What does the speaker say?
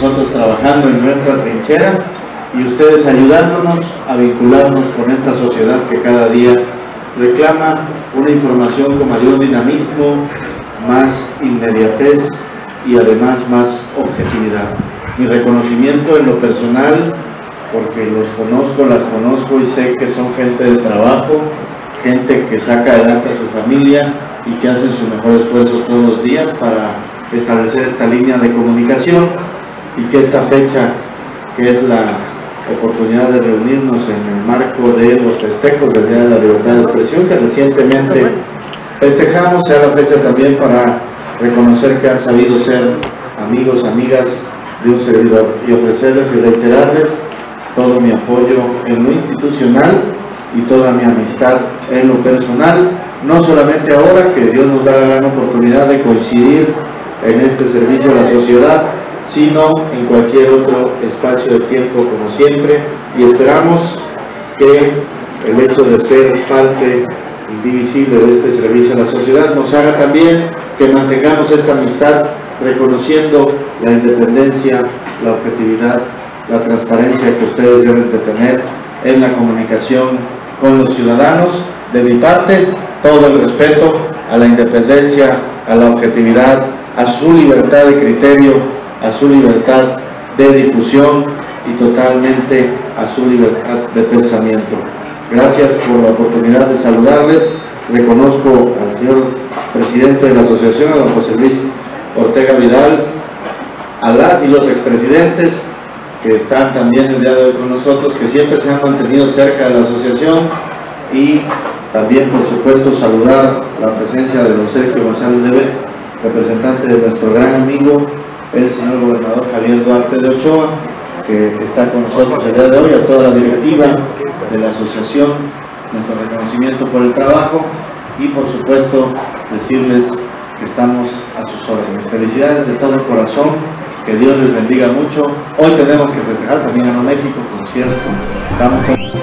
nosotros trabajando en nuestra trinchera y ustedes ayudándonos a vincularnos con esta sociedad que cada día reclama una información con mayor dinamismo, más inmediatez y además más objetividad. Mi reconocimiento en lo personal, porque los conozco, las conozco y sé que son gente de trabajo, gente que saca adelante a su familia y que hacen su mejor esfuerzo todos los días para establecer esta línea de comunicación y que esta fecha, que es la oportunidad de reunirnos en el marco de los festejos del Día de la Libertad de Expresión, que recientemente festejamos, sea la fecha también para reconocer que han sabido ser amigos, amigas de un servidor y ofrecerles y reiterarles todo mi apoyo en lo institucional y toda mi amistad en lo personal, no solamente ahora que Dios nos da la gran oportunidad de coincidir en este servicio a la sociedad, sino en cualquier otro espacio de tiempo como siempre y esperamos que el hecho de ser parte indivisible de este servicio a la sociedad nos haga también que mantengamos esta amistad reconociendo la independencia, la objetividad, la transparencia que ustedes deben de tener en la comunicación con los ciudadanos. De mi parte, todo el respeto a la independencia, a la objetividad, a su libertad de criterio a su libertad de difusión y totalmente a su libertad de pensamiento. Gracias por la oportunidad de saludarles. Reconozco al señor presidente de la asociación, a don José Luis Ortega Vidal, a las y los expresidentes que están también el día de hoy con nosotros, que siempre se han mantenido cerca de la asociación y también, por supuesto, saludar la presencia de don Sergio González Debe, representante de nuestro gran amigo el señor gobernador Javier Duarte de Ochoa, que está con nosotros el día de hoy, a toda la directiva de la asociación, nuestro reconocimiento por el trabajo y por supuesto decirles que estamos a sus órdenes. Felicidades de todo corazón, que Dios les bendiga mucho. Hoy tenemos que festejar también a México, por cierto.